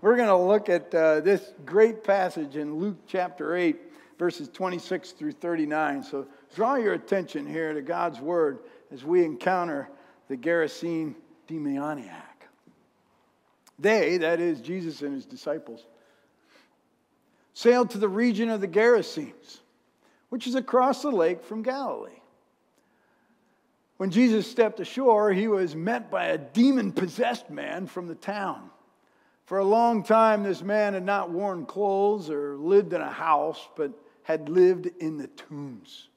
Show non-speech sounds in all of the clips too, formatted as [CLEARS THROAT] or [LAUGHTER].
we're going to look at uh, this great passage in Luke chapter 8, verses 26 through 39. So draw your attention here to God's word as we encounter the Gerasene demoniac. They, that is, Jesus and his disciples, sailed to the region of the Gerasenes, which is across the lake from Galilee. When Jesus stepped ashore, he was met by a demon possessed man from the town. For a long time, this man had not worn clothes or lived in a house, but had lived in the tombs.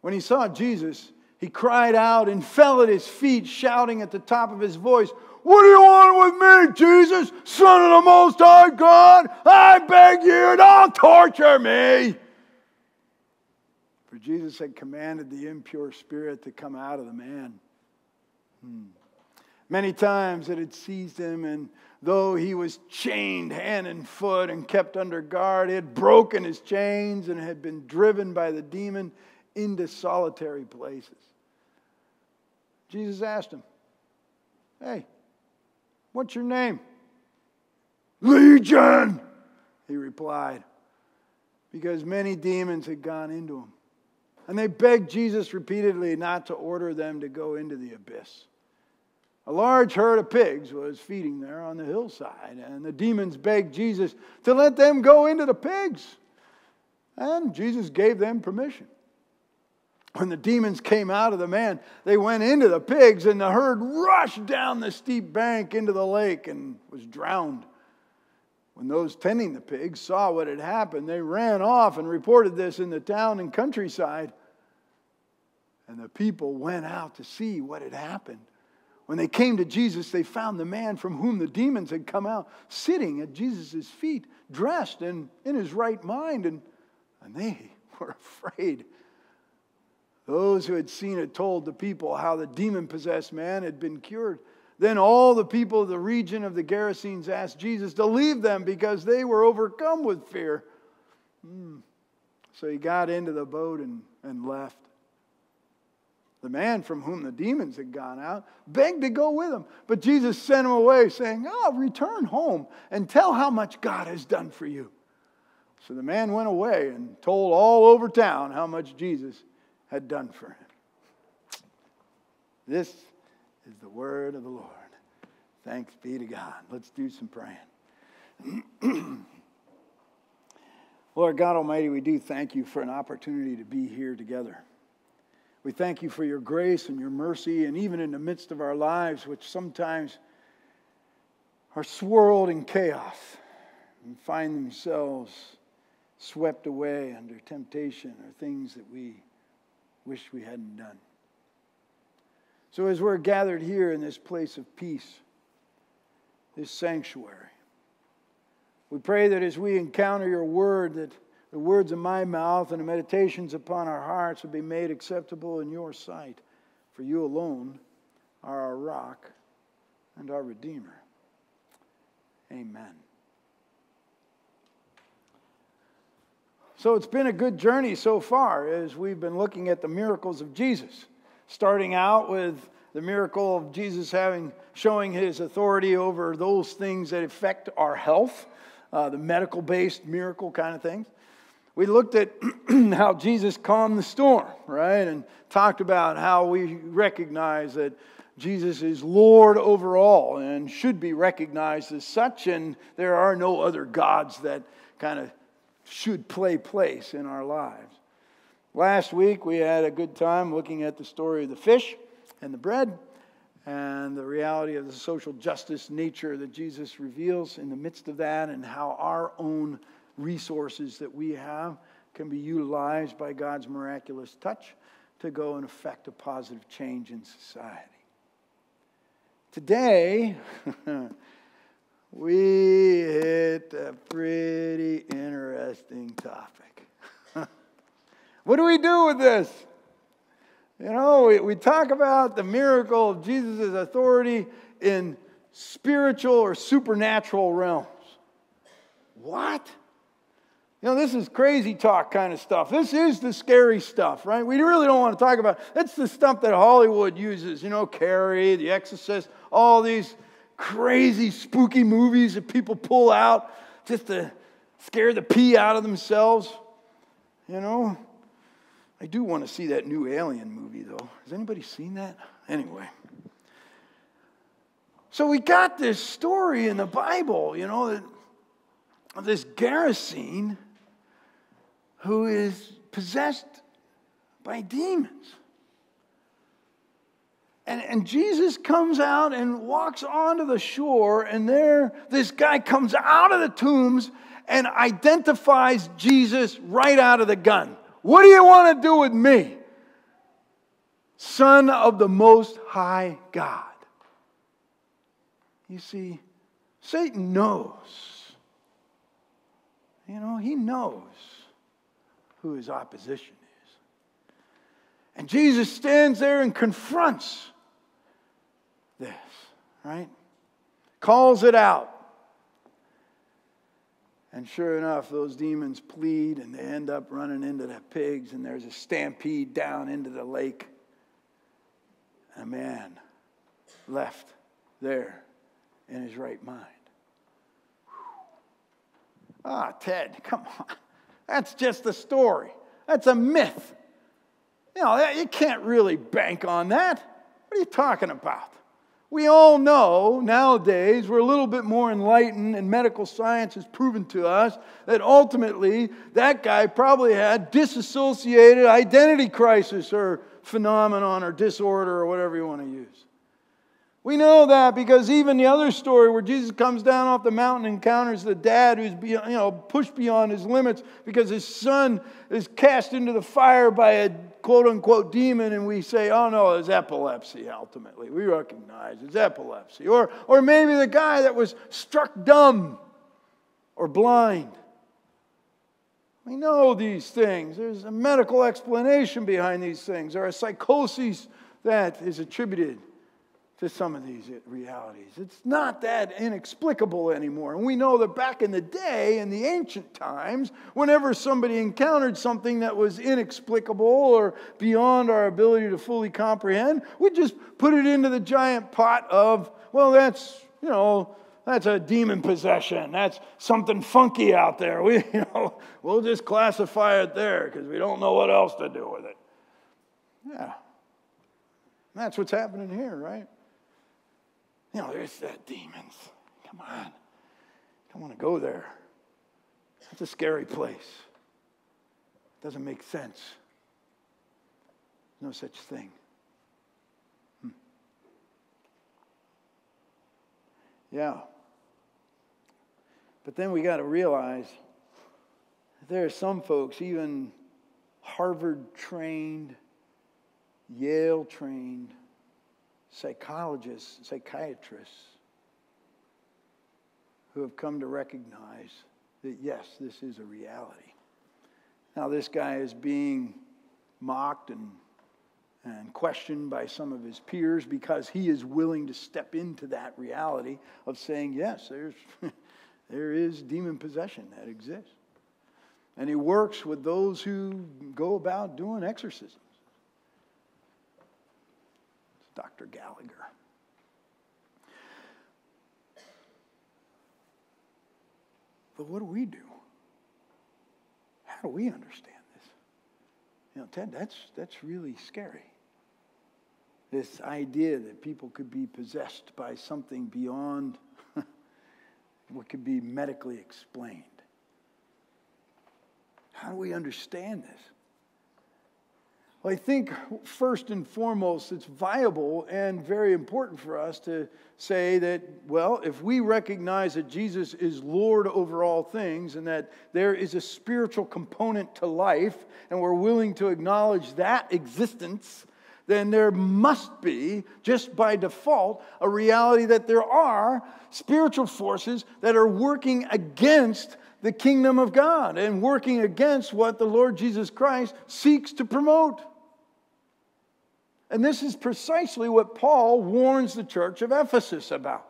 When he saw Jesus, he cried out and fell at his feet, shouting at the top of his voice, What do you want with me, Jesus, Son of the Most High God? I beg you, don't torture me. For Jesus had commanded the impure spirit to come out of the man. Hmm. Many times it had seized him, and though he was chained hand and foot and kept under guard, he had broken his chains and had been driven by the demon into solitary places. Jesus asked him, Hey, what's your name? Legion, he replied, because many demons had gone into him. And they begged Jesus repeatedly not to order them to go into the abyss. A large herd of pigs was feeding there on the hillside, and the demons begged Jesus to let them go into the pigs. And Jesus gave them permission. When the demons came out of the man, they went into the pigs, and the herd rushed down the steep bank into the lake and was drowned. When those tending the pigs saw what had happened, they ran off and reported this in the town and countryside. And the people went out to see what had happened. When they came to Jesus, they found the man from whom the demons had come out sitting at Jesus' feet, dressed and in his right mind, and, and they [LAUGHS] were afraid. Those who had seen it told the people how the demon possessed man had been cured. Then all the people of the region of the Gerasenes asked Jesus to leave them because they were overcome with fear. Hmm. So he got into the boat and, and left. The man from whom the demons had gone out begged to go with him, but Jesus sent him away, saying, Oh, return home and tell how much God has done for you. So the man went away and told all over town how much Jesus had done for him. This is the word of the Lord. Thanks be to God. Let's do some praying. [CLEARS THROAT] Lord God Almighty, we do thank you for an opportunity to be here together. We thank you for your grace and your mercy, and even in the midst of our lives, which sometimes are swirled in chaos and find themselves swept away under temptation or things that we wish we hadn't done. So, as we're gathered here in this place of peace, this sanctuary, we pray that as we encounter your word, that the words of my mouth and the meditations upon our hearts will be made acceptable in your sight. For you alone are our rock and our Redeemer. Amen. So it's been a good journey so far as we've been looking at the miracles of Jesus, starting out with the miracle of Jesus having showing his authority over those things that affect our health, uh, the medical based miracle kind of things we looked at [CLEARS THROAT] how Jesus calmed the storm, right? And talked about how we recognize that Jesus is Lord over all and should be recognized as such, and there are no other gods that kind of should play place in our lives. Last week, we had a good time looking at the story of the fish and the bread and the reality of the social justice nature that Jesus reveals in the midst of that, and how our own resources that we have can be utilized by God's miraculous touch to go and affect a positive change in society. Today, [LAUGHS] we hit a pretty interesting topic. [LAUGHS] what do we do with this? You know, we, we talk about the miracle of Jesus' authority in spiritual or supernatural realms. What? You know, this is crazy talk kind of stuff. This is the scary stuff, right? We really don't want to talk about. That's the stuff that Hollywood uses. You know, Carrie, The Exorcist, all these crazy, spooky movies that people pull out just to scare the pee out of themselves. You know? I do want to see that new Alien movie, though. Has anybody seen that? Anyway. So we got this story in the Bible, you know, that this Gerasene who is possessed by demons. And, and Jesus comes out and walks onto the shore, and there, this guy comes out of the tombs and identifies Jesus right out of the gun. What do you want to do with me? Son of the Most High God. You see, Satan knows. You know, he knows who his opposition is. And Jesus stands there and confronts this, right? Calls it out. And sure enough, those demons plead and they end up running into the pigs, and there's a stampede down into the lake. A man left there in his right mind. Ah, Ted, [LAUGHS] come on. That's just a story. That's a myth. You know, you can't really bank on that. What are you talking about? We all know nowadays we're a little bit more enlightened, and medical science has proven to us that ultimately that guy probably had disassociated identity crisis or phenomenon or disorder or whatever you want to use. We know that because even the other story where Jesus comes down off the mountain and encounters the dad who's you know, pushed beyond his limits because his son is cast into the fire by a quote unquote demon, and we say, oh no, it's epilepsy ultimately. We recognize it's epilepsy. Or, or maybe the guy that was struck dumb or blind. We know these things. There's a medical explanation behind these things. There are psychoses that is attributed to some of these realities. It's not that inexplicable anymore. And we know that back in the day, in the ancient times, whenever somebody encountered something that was inexplicable or beyond our ability to fully comprehend, we just put it into the giant pot of, well, that's, you know, that's a demon possession. That's something funky out there. [LAUGHS] We, you know, we'll just classify it there because we don't know what else to do with it. Yeah. That's what's happening here, right? You know, there's that demons. Come on. Don't want to go there. That's a scary place. It doesn't make sense. No such thing. Hmm. Yeah. But then we got to realize there are some folks, even Harvard trained, Yale trained, psychologists, psychiatrists who have come to recognize that yes, this is a reality. Now, this guy is being mocked and, and questioned by some of his peers because he is willing to step into that reality of saying, yes, there's, [LAUGHS] there is demon possession that exists. And he works with those who go about doing exorcisms. Dr. Gallagher. But what do we do? How do we understand this? You know, Ted, that's, that's really scary. This idea that people could be possessed by something beyond [LAUGHS] what could be medically explained. How do we understand this? Well, I think first and foremost, it's viable and very important for us to say that, well, if we recognize that Jesus is Lord over all things and that there is a spiritual component to life, and we're willing to acknowledge that existence, then there must be, just by default, a reality that there are spiritual forces that are working against the kingdom of God and working against what the Lord Jesus Christ seeks to promote. And this is precisely what Paul warns the church of Ephesus about.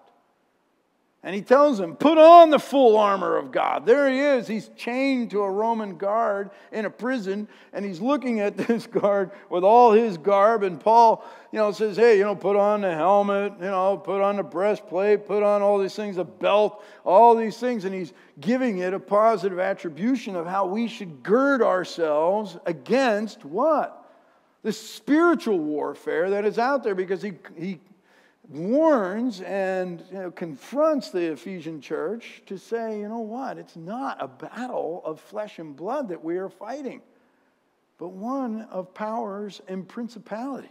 And he tells them, Put on the full armor of God. There he is. He's chained to a Roman guard in a prison, and he's looking at [LAUGHS] this guard with all his garb. And Paul, you know, says, Hey, you know, put on the helmet, you know, put on the breastplate, put on all these things, a belt, all these things. And he's giving it a positive attribution of how we should gird ourselves against what? The spiritual warfare that is out there because he, he warns and you know, confronts the Ephesian church to say, you know what, it's not a battle of flesh and blood that we are fighting, but one of powers and principalities.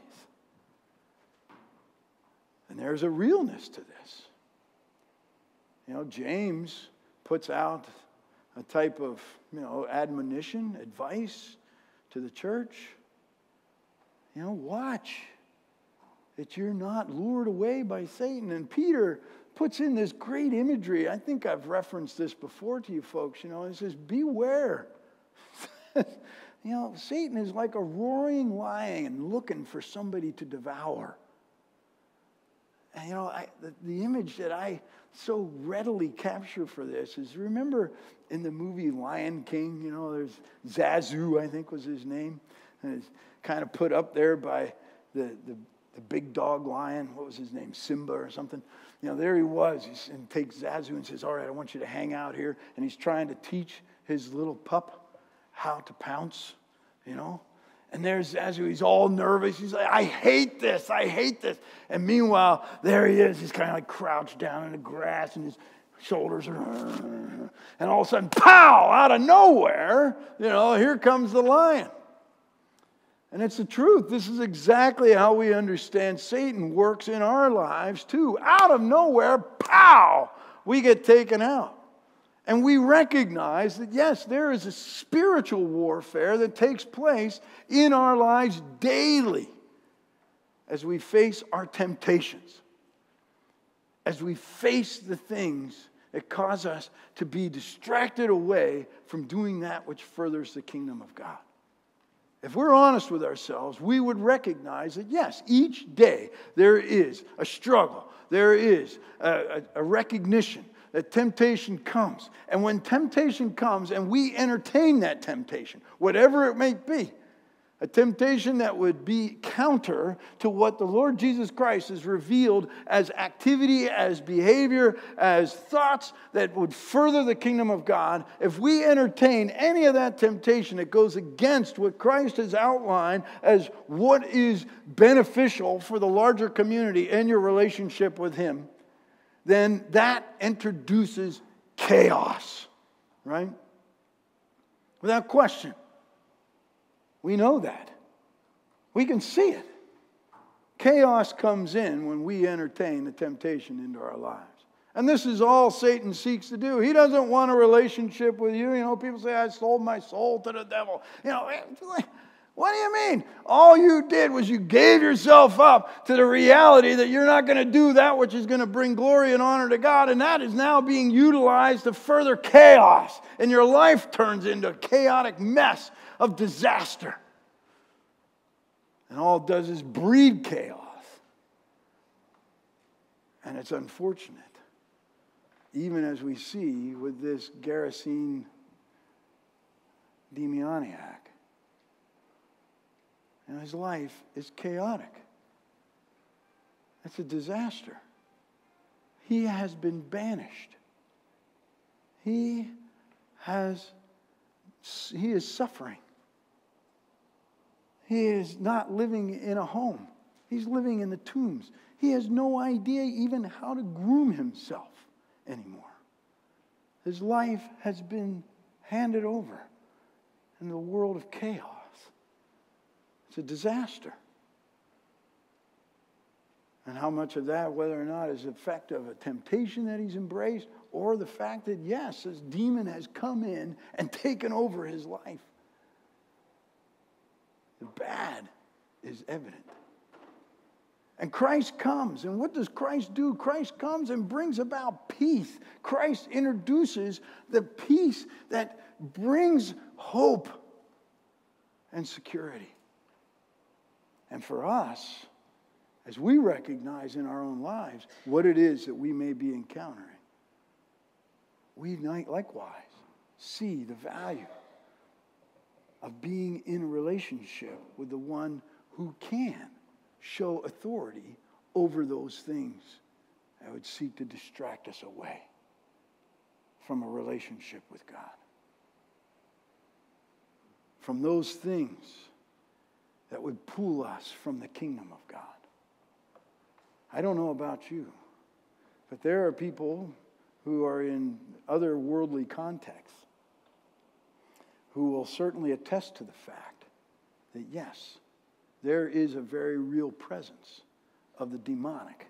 And there's a realness to this. You know, James puts out a type of, you know, admonition, advice to the church. You know, watch that you're not lured away by Satan. And Peter puts in this great imagery. I think I've referenced this before to you folks. You know, he says, Beware. [LAUGHS] you know, Satan is like a roaring lion looking for somebody to devour. And, you know, I, the, the image that I so readily capture for this is remember in the movie Lion King, you know, there's Zazu, I think was his name, and kind of put up there by the, the the big dog lion, what was his name, Simba or something. You know, there he was. He and takes Zazu and says, All right, I want you to hang out here. And he's trying to teach his little pup how to pounce, you know. And there's Zazu. He's all nervous. He's like, I hate this. I hate this. And meanwhile, there he is. He's kind of like crouched down in the grass and his shoulders are. And all of a sudden, pow, out of nowhere, you know, here comes the lion. And it's the truth. This is exactly how we understand Satan works in our lives, too. Out of nowhere, pow, we get taken out. And we recognize that, yes, there is a spiritual warfare that takes place in our lives daily as we face our temptations, as we face the things that cause us to be distracted away from doing that which furthers the kingdom of God. If we're honest with ourselves, we would recognize that yes, each day there is a struggle, there is a, a, a, recognition that temptation comes. And when temptation comes and we entertain that temptation, whatever it may be, a temptation that would be counter to what the Lord Jesus Christ has revealed as activity, as behavior, as thoughts that would further the kingdom of God. If we entertain any of that temptation that goes against what Christ has outlined as what is beneficial for the larger community and your relationship with Him, then that introduces chaos, right? Without question. We know that. We can see it. Chaos comes in when we entertain the temptation into our lives. And this is all Satan seeks to do. He doesn't want a relationship with you. You know, people say, I sold my soul to the devil. You know, what do you mean? All you did was you gave yourself up to the reality that you're not going to do that which is going to bring glory and honor to God, and that is now being utilized to further chaos. And your life turns into a chaotic mess of disaster. And all it does is breed chaos. And it's unfortunate, even as we see with this Gerasene demoniac. And his life is chaotic. It's a disaster. He has been banished. He has he is suffering. He is not living in a home. He's living in the tombs. He has no idea even how to groom himself anymore. His life has been handed over in the world of chaos. It's a disaster. And how much of that, whether or not, is the effect of a temptation that he's embraced, or the fact that, yes, this demon has come in and taken over his life. The bad is evident. And Christ comes. And what does Christ do? Christ comes and brings about peace. Christ introduces the peace that brings hope and security. And for us, as we recognize in our own lives what it is that we may be encountering, we likewise see the value of being in relationship with the one who can show authority over those things that would seek to distract us away from a relationship with God. From those things that would pull us from the kingdom of God. I don't know about you, but there are people who are in other worldly contexts who will certainly attest to the fact that yes, there is a very real presence of the demonic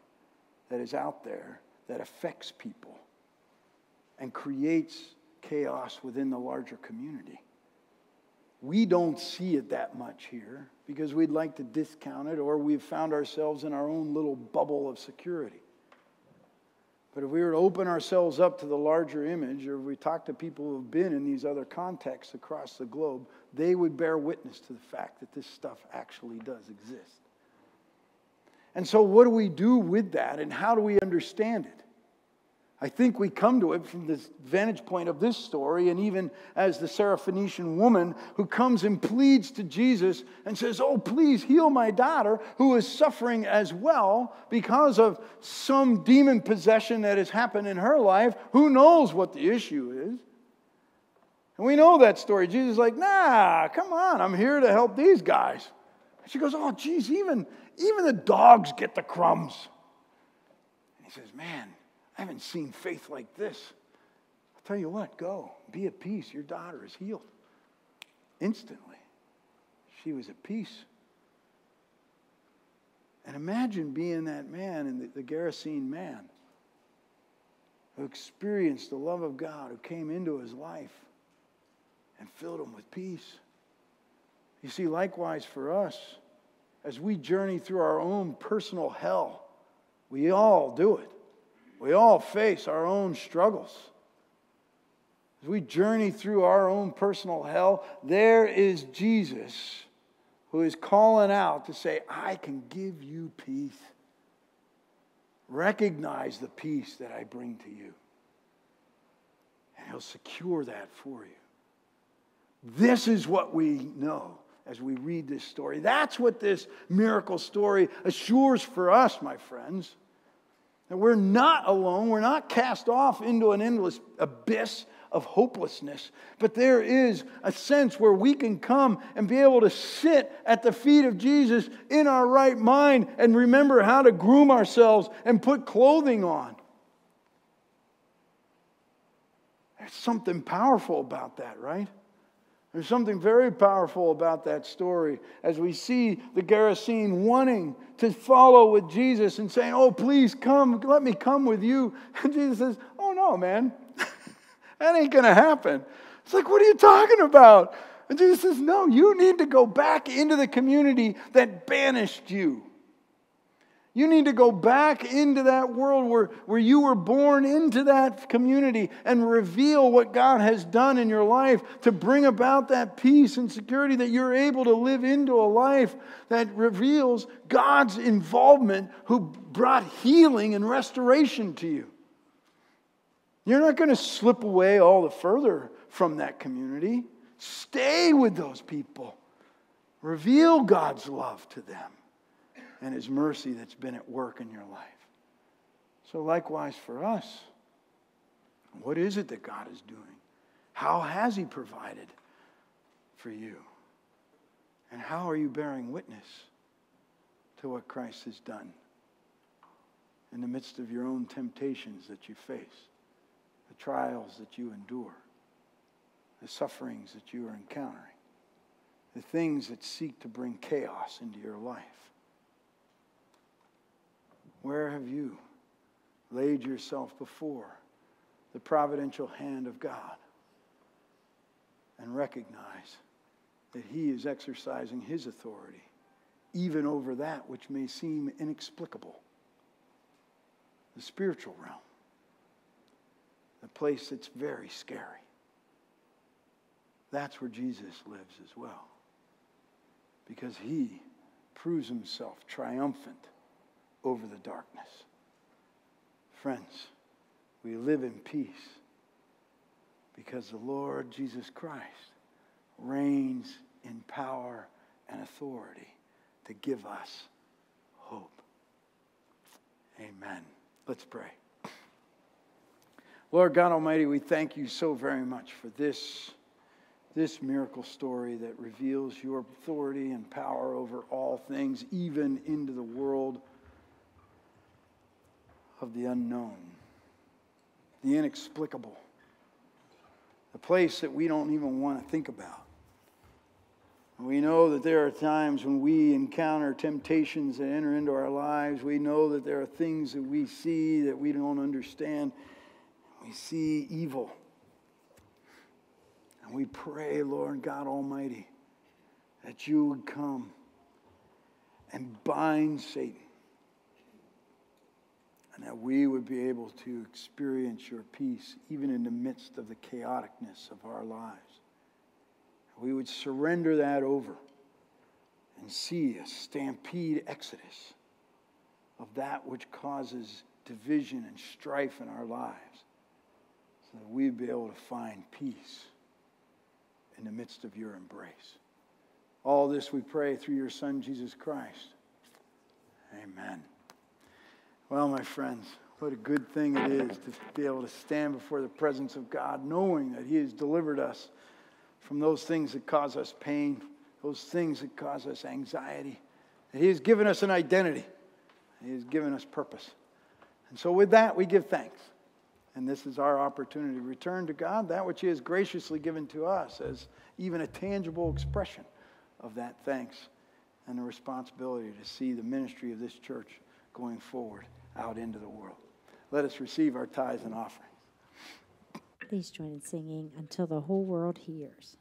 that is out there that affects people and creates chaos within the larger community. We don't see it that much here because we'd like to discount it or we've found ourselves in our own little bubble of security. But if we were to open ourselves up to the larger image, or if we talk to people who have been in these other contexts across the globe, they would bear witness to the fact that this stuff actually does exist. And so, what do we do with that, and how do we understand it? I think we come to it from this vantage point of this story, and even as the Syrophoenician woman who comes and pleads to Jesus and says, Oh, please heal my daughter who is suffering as well because of some demon possession that has happened in her life. Who knows what the issue is? And we know that story. Jesus is like, Nah, come on, I'm here to help these guys. And she goes, Oh, geez, even, even the dogs get the crumbs. And he says, Man, I haven't seen faith like this. I'll tell you what, go. Be at peace. Your daughter is healed. Instantly, she was at peace. And imagine being that man and the, the Gerasene man who experienced the love of God, who came into his life and filled him with peace. You see, likewise for us, as we journey through our own personal hell, we all do it. We all face our own struggles. As we journey through our own personal hell, there is Jesus who is calling out to say, I can give you peace. Recognize the peace that I bring to you. And He'll secure that for you. This is what we know as we read this story. That's what this miracle story assures for us, my friends. That we're not alone, we're not cast off into an endless abyss of hopelessness, but there is a sense where we can come and be able to sit at the feet of Jesus in our right mind and remember how to groom ourselves and put clothing on. There's something powerful about that, right? There's something very powerful about that story as we see the Gerasene wanting to follow with Jesus and saying, Oh, please come, let me come with you. [LAUGHS] And Jesus says, Oh, no, man, [LAUGHS] that ain't going to happen. It's like, What are you talking about? And Jesus says, No, you need to go back into the community that banished you. You need to go back into that world where, where you were born into that community and reveal what God has done in your life to bring about that peace and security that you're able to live into a life that reveals God's involvement who brought healing and restoration to you. You're not going to slip away all the further from that community. Stay with those people. Reveal God's love to them and His mercy that's been at work in your life. So, likewise for us, what is it that God is doing? How has He provided for you? And how are you bearing witness to what Christ has done in the midst of your own temptations that you face, the trials that you endure, the sufferings that you are encountering, the things that seek to bring chaos into your life? Where have you laid yourself before the providential hand of God and recognize that He is exercising His authority even over that which may seem inexplicable? The spiritual realm, the place that's very scary. That's where Jesus lives as well. Because he proves himself triumphant over the darkness. Friends, we live in peace because the Lord Jesus Christ reigns in power and authority to give us hope. Amen. Let's pray. Lord God Almighty, we thank you so very much for this, this miracle story that reveals your authority and power over all things, even into the world of the unknown, the inexplicable, the place that we don't even want to think about. We know that there are times when we encounter temptations that enter into our lives. We know that there are things that we see that we don't understand. We see evil. And we pray, Lord God Almighty, that you would come and bind Satan. And that we would be able to experience your peace even in the midst of the chaoticness of our lives. We would surrender that over and see a stampede exodus of that which causes division and strife in our lives so that we'd be able to find peace in the midst of your embrace. All this we pray through your Son, Jesus Christ. Amen. Well, my friends, what a good thing it is to be able to stand before the presence of God, knowing that He has delivered us from those things that cause us pain, those things that cause us anxiety, that He has given us an identity, He has given us purpose. And so, with that, we give thanks. And this is our opportunity to return to God that which He has graciously given to us as even a tangible expression of that thanks and the responsibility to see the ministry of this church going forward out into the world. Let us receive our tithes and offerings. Please join in singing until the whole world hears.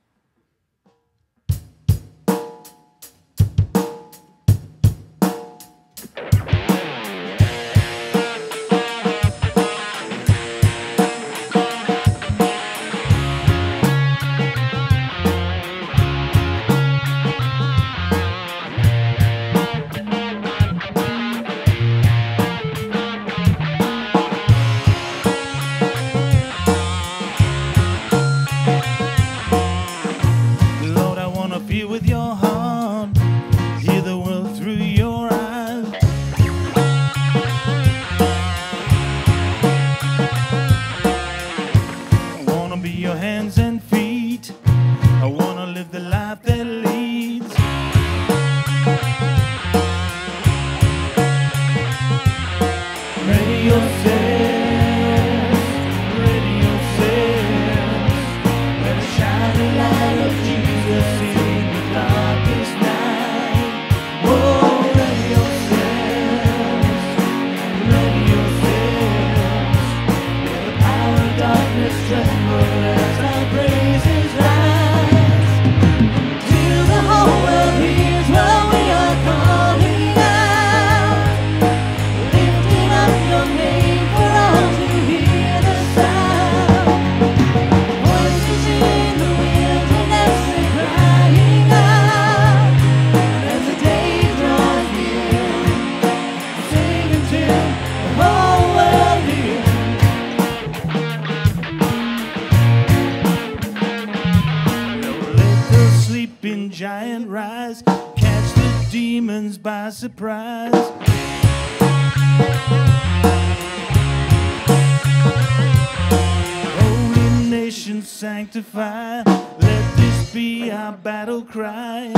battle cry.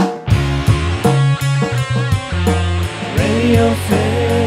Radio Fair.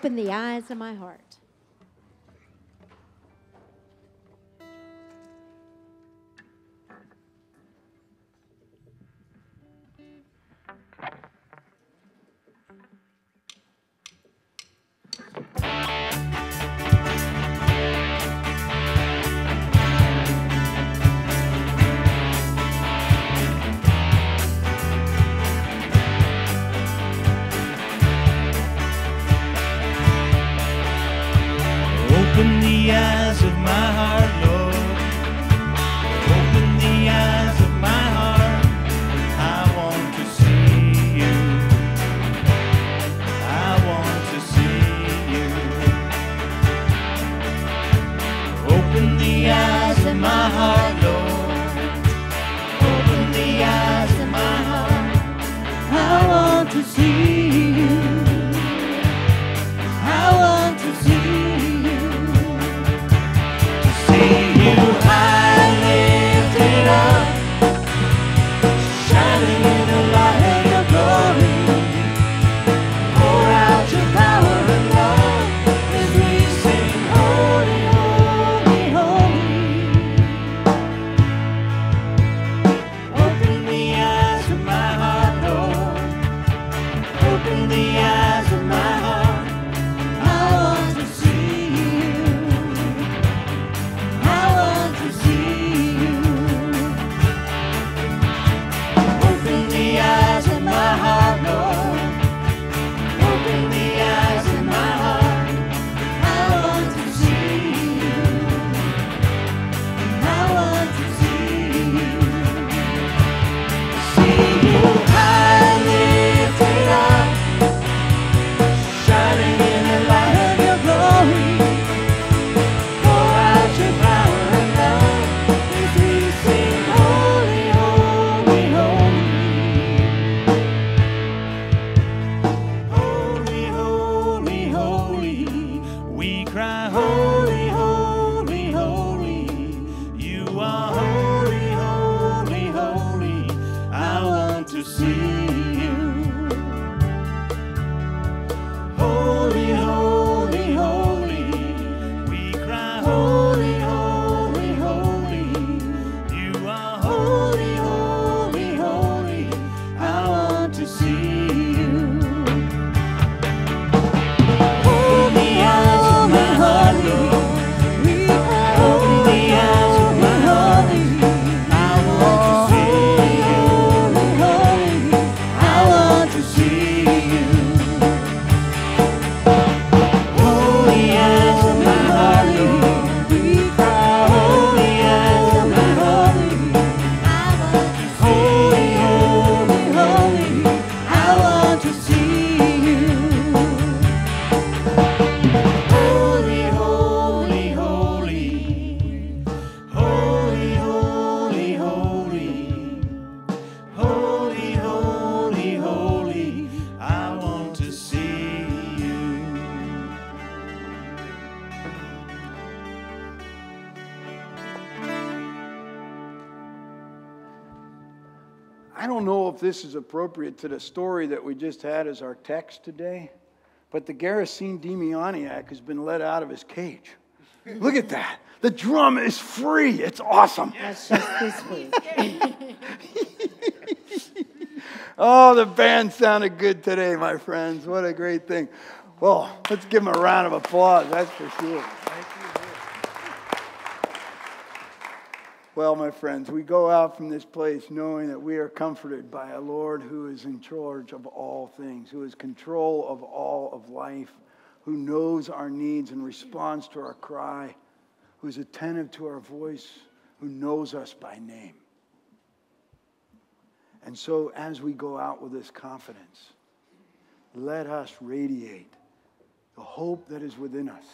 Open the Eyes of My Heart. To see don't know if this is appropriate to the story that we just had as our text today, but the Gerasene demoniac has been let out of his cage. Look at that. The drum is free. It's awesome. That's just this week. Oh, the band sounded good today, my friends. What a great thing. Well, let's give them a round of applause, that's for sure. Well, my friends, we go out from this place knowing that we are comforted by a Lord who is in charge of all things, who is control of all of life, who knows our needs and responds to our cry, who is attentive to our voice, who knows us by name. And so, as we go out with this confidence, let us radiate the hope that is within us,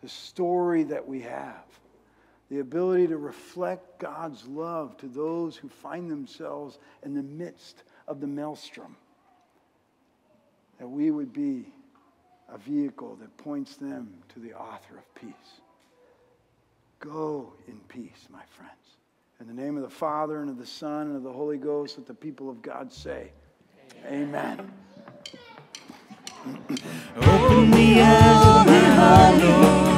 the story that we have, the ability to reflect God's love to those who find themselves in the midst of the maelstrom. That we would be a vehicle that points them to the author of peace. Go in peace, my friends, In the name of the Father, and of the Son, and of the Holy Ghost, let the people of God say, Amen. Open the eyes of my heart, Lord.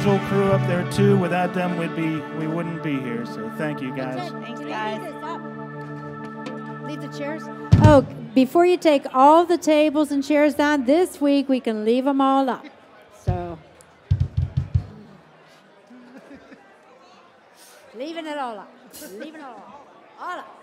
Visual crew up there too. Without them, we'd be we wouldn't be here. So thank you guys. Thanks, guys. Leave the chairs. Oh, before you take all the tables and chairs down, this week we can leave them all up. So, leaving it all up. Leaving it all up. All up.